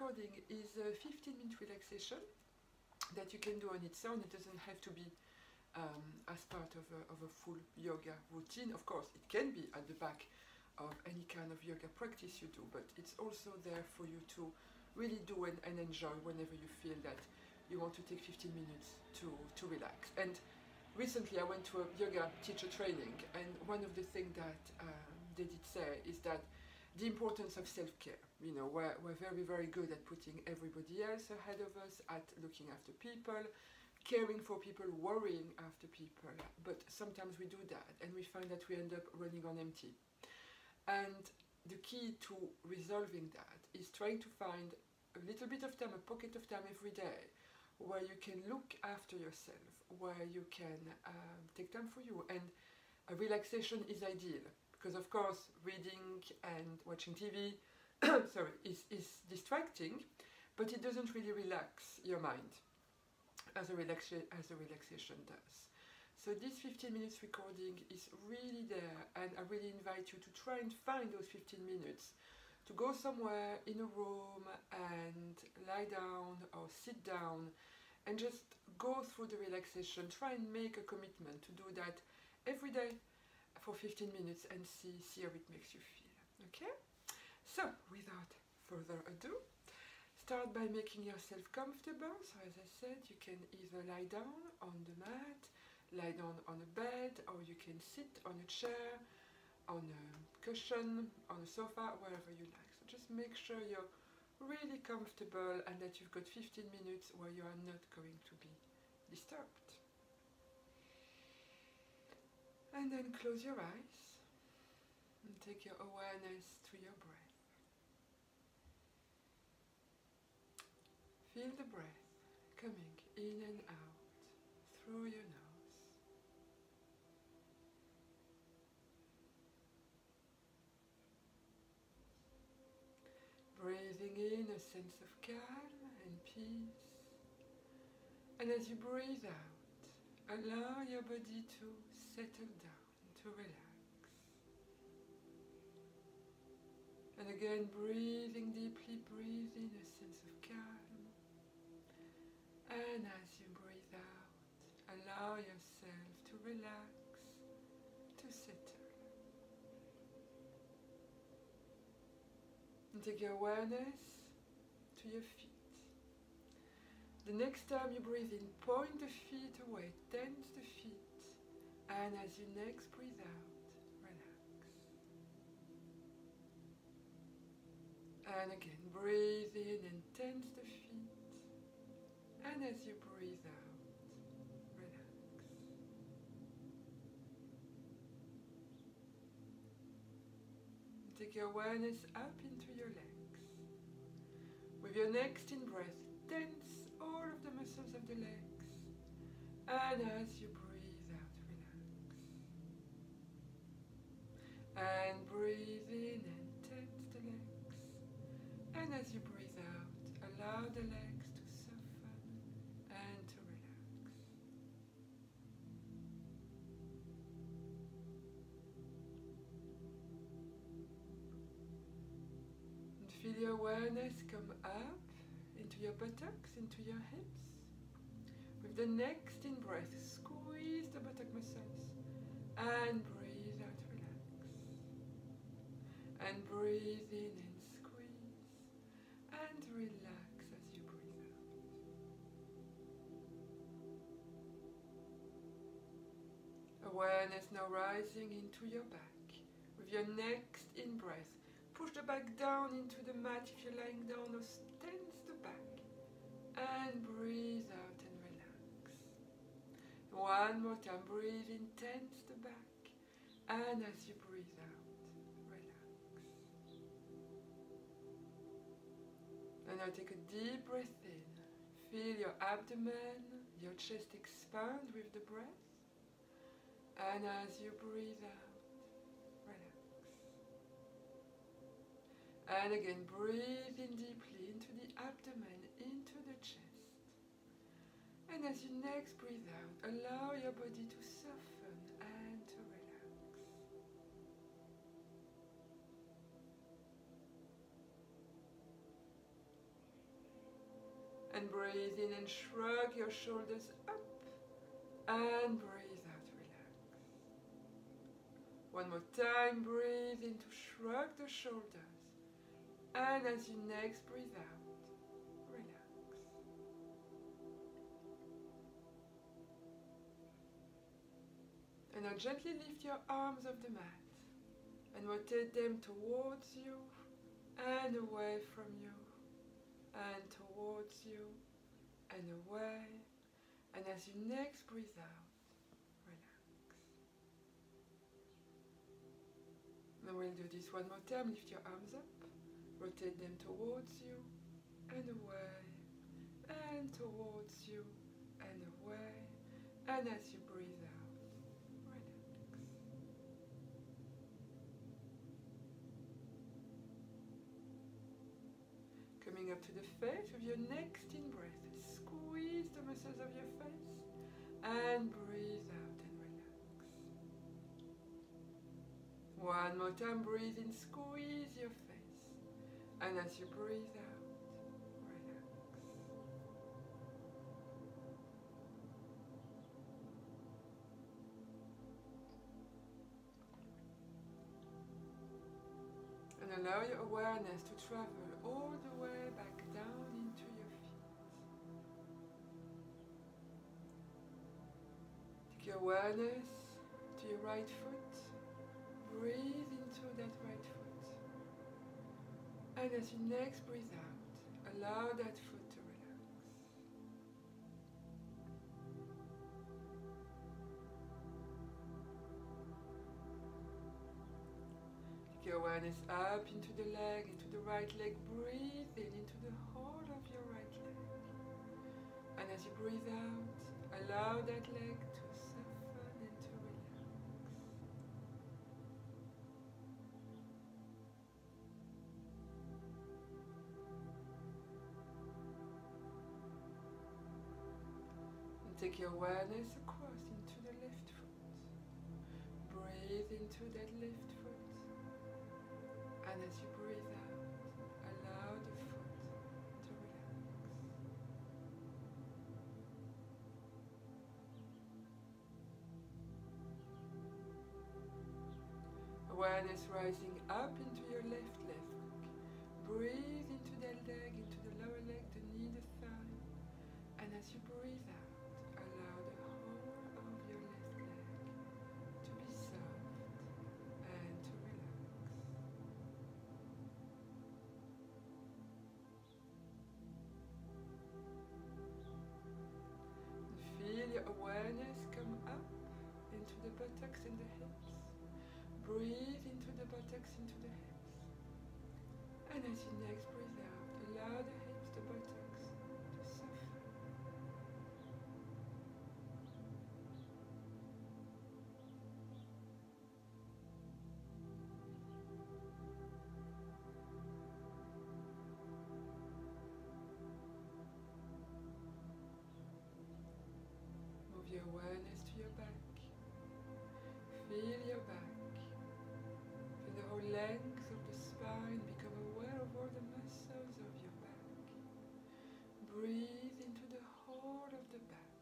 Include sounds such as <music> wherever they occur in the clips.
recording is a 15 minute relaxation that you can do on its own. It doesn't have to be um, as part of a, of a full yoga routine. Of course, it can be at the back of any kind of yoga practice you do, but it's also there for you to really do and, and enjoy whenever you feel that you want to take 15 minutes to, to relax. And recently I went to a yoga teacher training, and one of the things that um, they did say is that the importance of self-care. You know, we're, we're very, very good at putting everybody else ahead of us, at looking after people, caring for people, worrying after people, but sometimes we do that and we find that we end up running on empty. And the key to resolving that is trying to find a little bit of time, a pocket of time every day, where you can look after yourself, where you can um, take time for you. And a relaxation is ideal because, of course, reading and watching TV <coughs> sorry, is, is distracting, but it doesn't really relax your mind as a, relaxa as a relaxation does. So this 15 minutes recording is really there and I really invite you to try and find those 15 minutes to go somewhere in a room and lie down or sit down and just go through the relaxation. Try and make a commitment to do that every day for 15 minutes and see, see how it makes you feel. Okay? So, without further ado, start by making yourself comfortable. So as I said, you can either lie down on the mat, lie down on a bed, or you can sit on a chair, on a cushion, on a sofa, wherever you like. So just make sure you're really comfortable and that you've got 15 minutes where you are not going to be disturbed. And then close your eyes and take your awareness to your breath. Feel the breath coming in and out through your nose. Breathing in a sense of calm and peace. And as you breathe out, allow your body to settle down, to relax. And again, breathing deeply, breathe in a sense of calm. And as you breathe out, allow yourself to relax, to settle. And take your awareness to your feet. The next time you breathe in, point the feet away, tense the feet, and as you next breathe out, relax. And again, breathe and as you breathe out, relax. Take your awareness up into your legs. With your next in breath, tense all of the muscles of the legs. And as you breathe out, relax. And breathe in and tense the legs. And as you breathe out, allow the legs Your awareness come up into your buttocks, into your hips. With the next in breath, squeeze the buttock muscles and breathe out, relax. And breathe in and squeeze and relax as you breathe out. Awareness now rising into your back. With your next in breath, push the back down into the mat if you're lying down or tense the back. And breathe out and relax. One more time, breathe in, tense the back. And as you breathe out, relax. And now take a deep breath in. Feel your abdomen, your chest expand with the breath. And as you breathe out, And again, breathe in deeply into the abdomen, into the chest. And as you next breathe out, allow your body to soften and to relax. And breathe in and shrug your shoulders up. And breathe out, relax. One more time, breathe in to shrug the shoulders. And as you next breathe out, relax. And now gently lift your arms off the mat and rotate them towards you and away from you and towards you and away. And as you next breathe out, relax. Now we'll do this one more time. Lift your arms up, rotate them towards you and away, and towards you and away. And as you breathe out, relax. Coming up to the face with your next in breath. Squeeze the muscles of your face and breathe out and relax. One more time, breathe in, squeeze your face. And as you breathe out, relax. And allow your awareness to travel all the way back down into your feet. Take your awareness to your right foot. Breathe into that right foot. And as you next breathe out, allow that foot to relax. Take your awareness up into the leg, into the right leg. Breathe in into the whole of your right leg. And as you breathe out, allow that leg to take your awareness across into the left foot. Breathe into that left foot. And as you breathe out, allow the foot to relax. Awareness rising up into your left leg. Breathe into that leg, buttocks and the hips. Breathe into the buttocks, into the hips. And as you next Feel your back. Feel the whole length of the spine. Become aware of all the muscles of your back. Breathe into the whole of the back.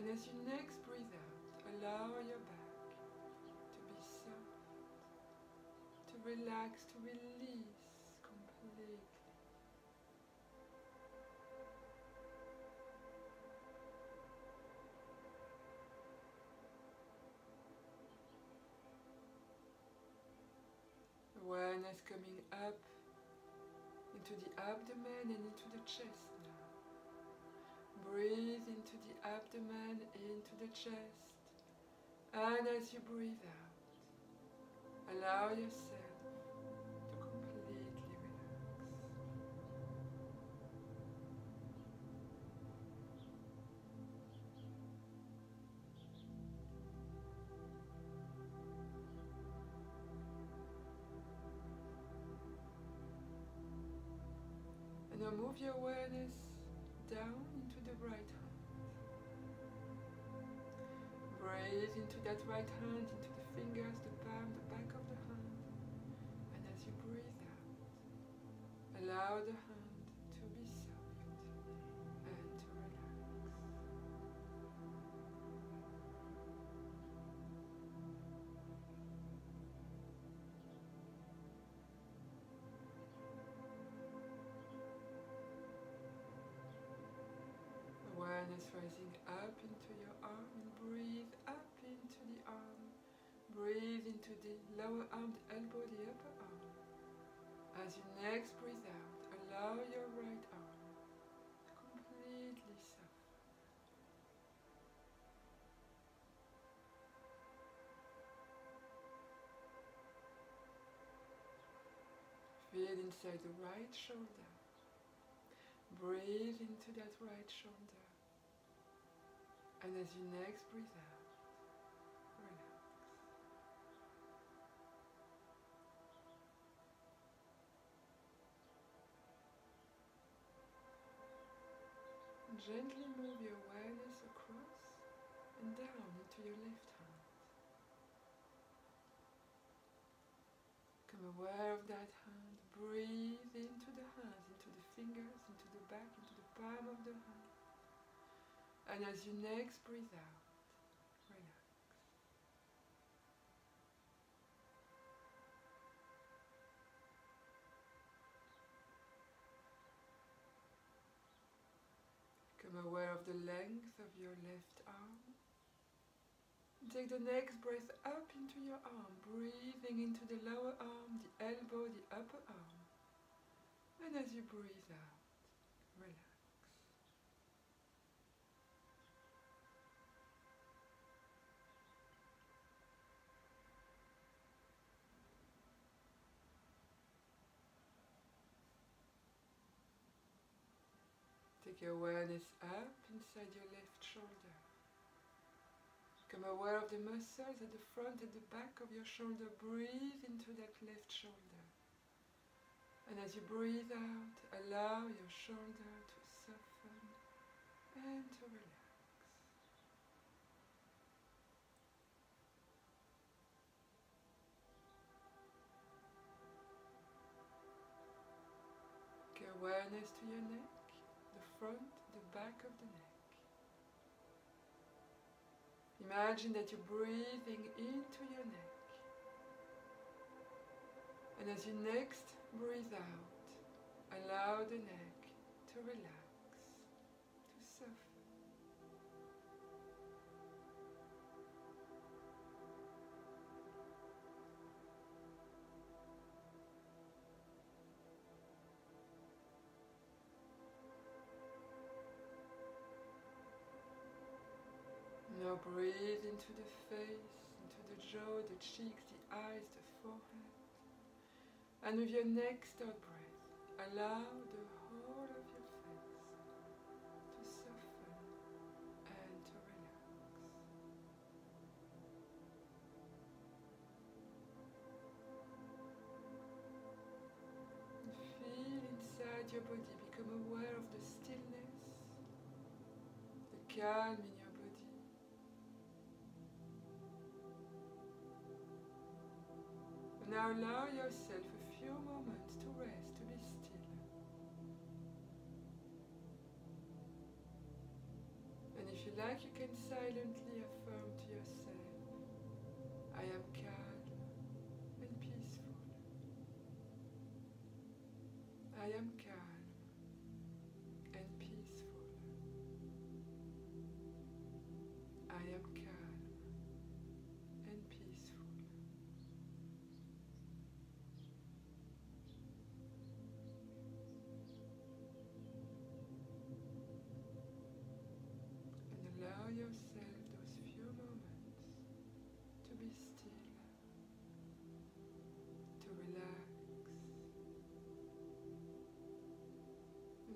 And as you next breathe out, allow your back to be soft, to relax, to release Awareness coming up into the abdomen and into the chest now. Breathe into the abdomen, into the chest. And as you breathe out, allow yourself now move your awareness down into the right hand. Breathe into that right hand, into the fingers, the palm, the back of the hand. And as you breathe out, allow the rising up into your arm and breathe up into the arm. Breathe into the lower arm, the elbow, the upper arm. As you next breathe out, allow your right arm completely soften. Feel inside the right shoulder. Breathe into that right shoulder. And as you next breathe out, relax. Gently move your awareness across and down into your left hand. Become aware of that hand. Breathe into the hands, into the fingers, into the back, into the palm of the hand. And as you next breathe out, relax. Become aware of the length of your left arm. Take the next breath up into your arm, breathing into the lower arm, the elbow, the upper arm. And as you breathe out, relax. Take your awareness up inside your left shoulder. Become aware of the muscles at the front and the back of your shoulder. Breathe into that left shoulder. And as you breathe out, allow your shoulder to soften and to relax. Get awareness to your neck, front, the back of the neck. Imagine that you're breathing into your neck. And as you next breathe out, allow the neck to relax, into the face, into the jaw, the cheeks, the eyes, the forehead. And with your next out breath, allow the whole of your face to soften and to relax. And feel inside your body, become aware of the stillness, the calm in your now allow yourself a few moments to rest, to be still. And if you like, you can silently affirm to yourself, I am calm and peaceful. I am calm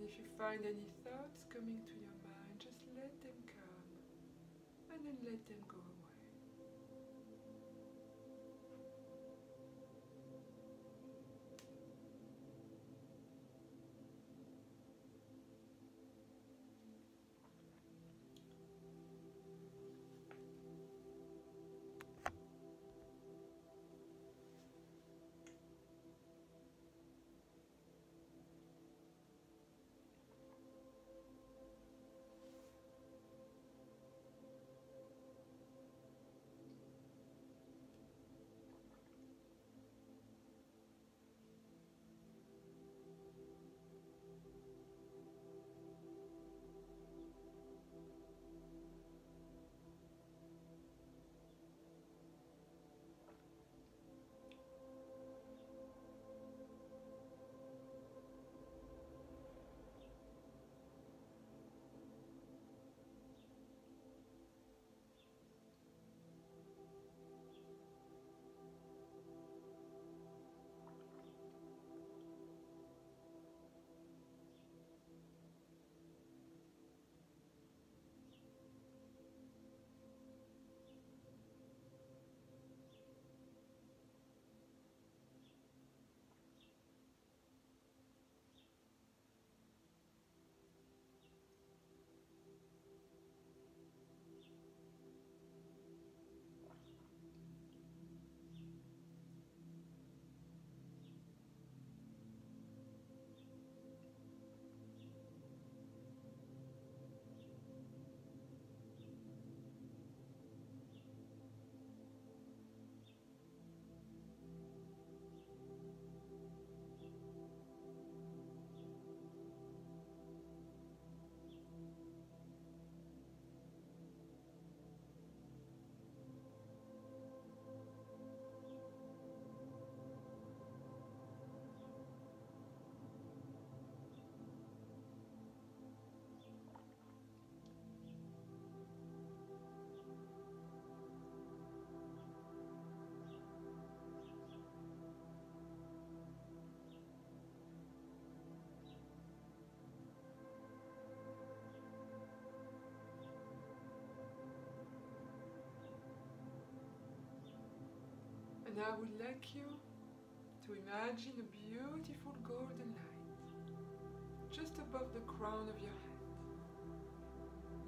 if you find any thoughts coming to your mind, just let them come. And then let them go Now I would like you to imagine a beautiful golden light just above the crown of your head.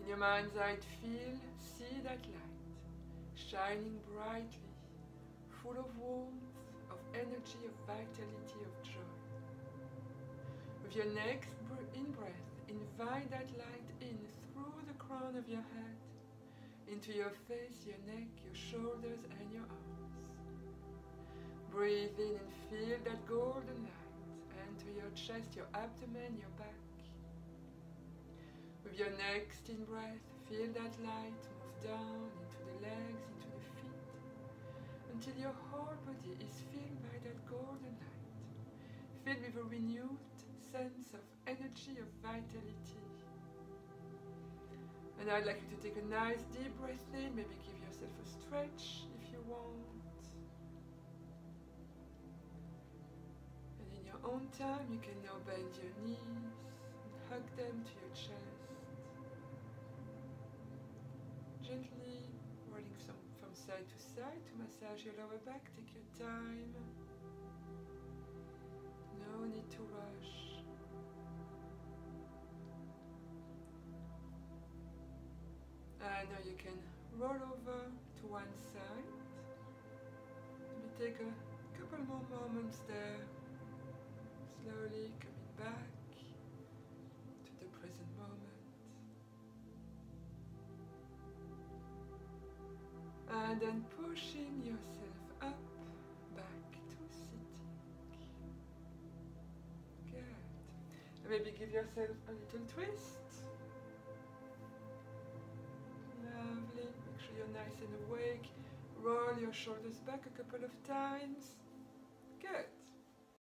In your mind's eye, feel, see that light shining brightly, full of warmth, of energy, of vitality, of joy. With your next in breath, invite that light in through the crown of your head, into your face, your neck, your shoulders, and your arms. Breathe in and feel that golden light enter your chest, your abdomen, your back. With your next in breath, feel that light move down into the legs, into the feet, until your whole body is filled by that golden light, filled with a renewed sense of energy, of vitality. And I'd like you to take a nice deep breath in, maybe give yourself a stretch if you want. Your own time, you can now bend your knees and hug them to your chest. Gently rolling some, from side to side to massage your lower back. Take your time. No need to rush. And now you can roll over to one side. Maybe take a couple more moments there. Slowly coming back to the present moment. And then pushing yourself up back to sitting. Good. Maybe give yourself a little twist. Lovely. Make sure you're nice and awake. Roll your shoulders back a couple of times. Good.